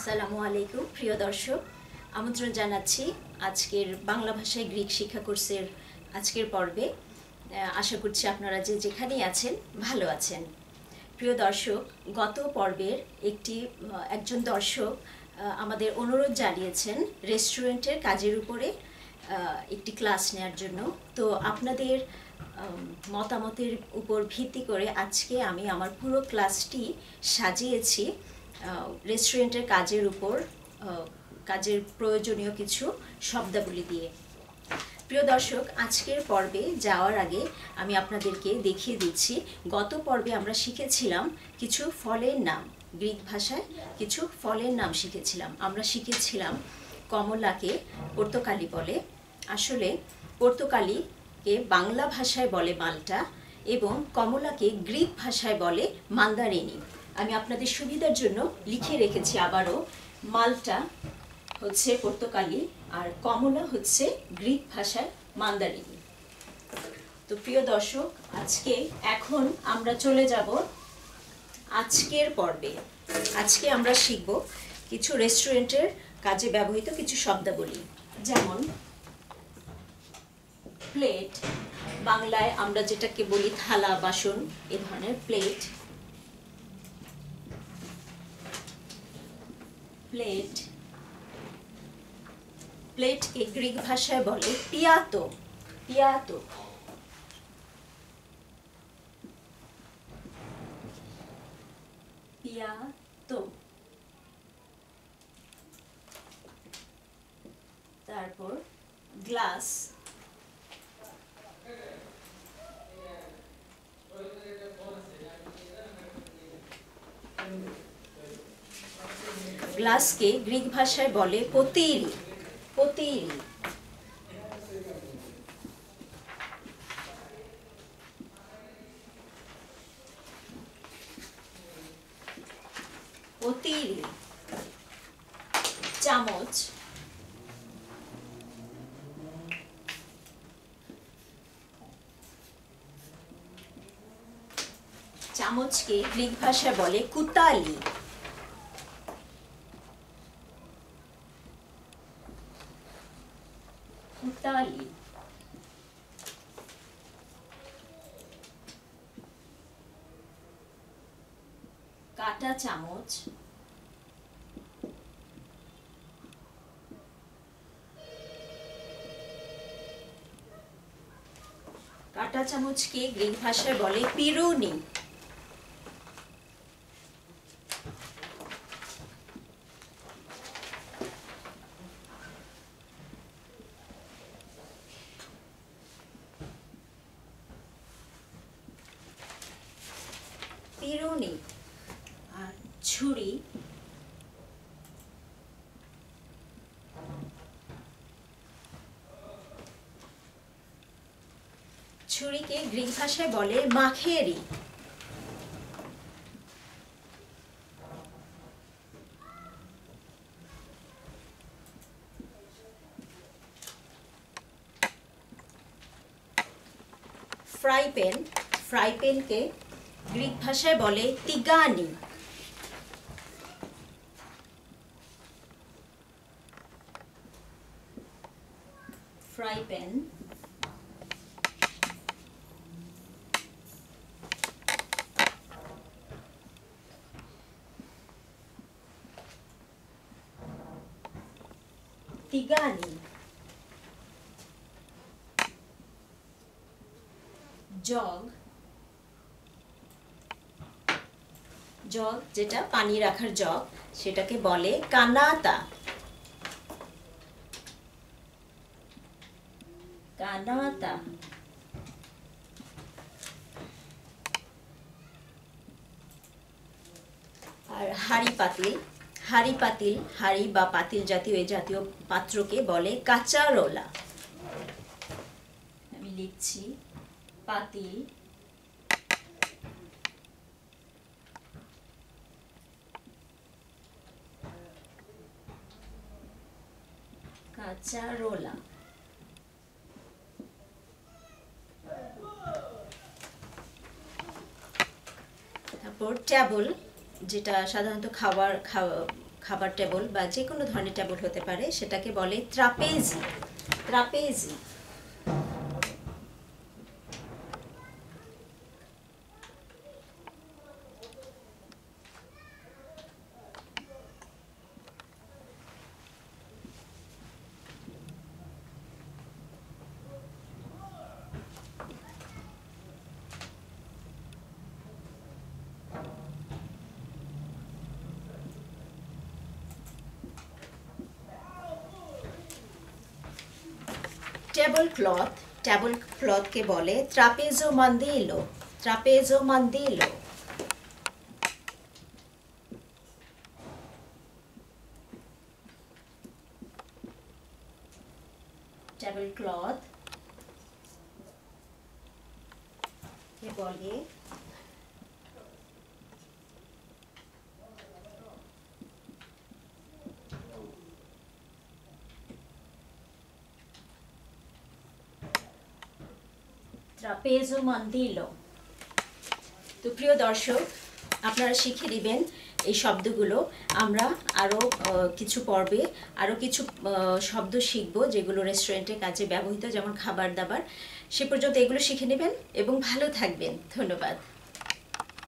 আসসালামু আলাইকুম, প্রিয় দর্শক। আমন্ত্রণ জানাচ্ছি আজকের বাংলা ভাষায় গ্রিক শিক্ষা কোর্সের আজকের পর্বে। আশা করছি আপনারা যে যেখানেই আছেন, ভালো আছেন। প্রিয় দর্শক, গত পর্বের একটি একজন দর্শক আমাদের অনুরোধ জানিয়েছেন রেস্টুরেন্টের কাজের উপরে একটি ক্লাস নেওয়ার জন্য। তো আপনাদের মতামতের উপর ভিত্তি করে আজকে আমি আমার পুরো ক্লাসটি সাজিয়েছি। রেস্টুরেন্টের কাজের উপর কাজের প্রয়োজনীয় কিছু শব্দাবলী দিয়ে। প্রিয় দর্শক, আজকের পর্বে যাওয়ার আগে আমি আপনাদেরকে দেখিয়ে দিচ্ছি, গত পর্বে আমরা শিখেছিলাম কিছু ফলের নাম, গ্রিক ভাষায় কিছু ফলের নাম শিখেছিলাম। আমরা শিখেছিলাম কমলাকে পর্তকালি বলে। আসলে পর্তকালিকে বাংলা ভাষায় বলে মালটা এবং কমলাকে গ্রিক ভাষায় বলে মান্দারিনি। আমি আপনাদের সুবিধার জন্য লিখে রেখেছি আবারও। মালটা হচ্ছে পর্তকালি আর কমলা হচ্ছে গ্রিক ভাষায় মান্দারিনি। তো প্রিয় দর্শক, আজকে এখন আমরা চলে যাব আজকের পর্বে। আজকে আমরা শিখব কিছু রেস্টুরেন্টের কাজে ব্যবহৃত কিছু শব্দাবলী। যেমন, প্লেট। বাংলায় আমরা যেটাকে বলি থালা, বাসন, এ ধরনের প্লেট। প্লেট প্লেটকে গ্রিক ভাষায় বলে পিয়াতো পিয়াতো। পিয়াতো। তারপর গ্লাস গ্লাসকে গ্রিক ভাষায় বলে পতিরি পতিরি। পতিরি চামচ। চামচকে গ্রিক ভাষায় বলে কুতালি। কাটা চামচ। কাটা চামচকে গ্রিক ভাষায় বলে পিরুনি। পিরুনি। ছুরি। ছুরিকে গ্রিক ভাষায় বলে মাখেরি। Fry pan. গ্রিক ভাষায় বলে তিগানি। ফ্রাই প্যান তিগানি জগ জগ যেটা পানি রাখার জগ সেটাকে বলে কানাতা। কানাতা আর হাড়ি পাতিল হাড়ি পাতিল, হাড়ি বা পাতিল জাতীয় এই জাতীয় পাত্রকে বলে কাঁচারোলা। আমি লিখছি পাতিল। কাঁচারোলা। তারপর ট্যাবল যেটা সাধারণত খাবার খাবার টেবল বা যে কোনো ধরনের টেবল হতে পারে, সেটাকে বলে ত্রাপেজি ত্রাপেজি টেবল ক্লথ টেবল ক্লথকে বলে ট্রাপেজো মান্দিলো ট্রাপেজো মান্দিলো টেবল ক্লথ কে বলে ট্রাপেজো মন্দিলো তো প্রিয় দর্শক, আপনারা শিখে দিবেন এই শব্দগুলো। আমরা আরও কিছু পর্বে আরও কিছু শব্দ শিখব যেগুলো রেস্টুরেন্টে কাজে ব্যবহৃত, যেমন খাবার দাবার। সে পর্যন্ত এগুলো শিখে নেবেন এবং ভালো থাকবেন। ধন্যবাদ।